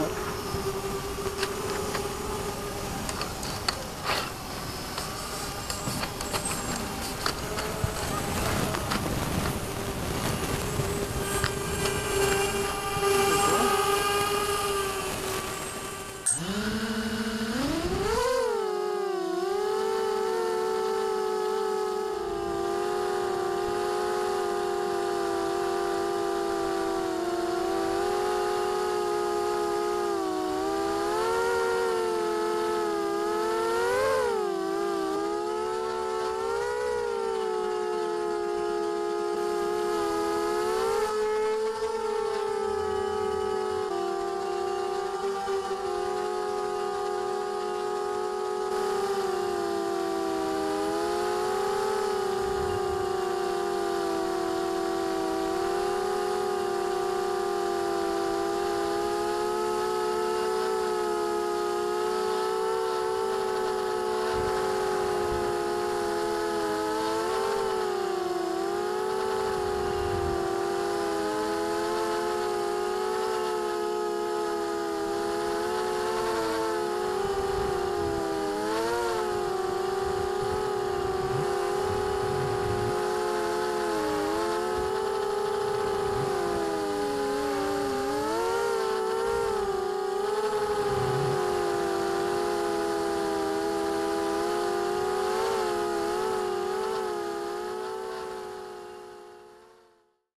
What?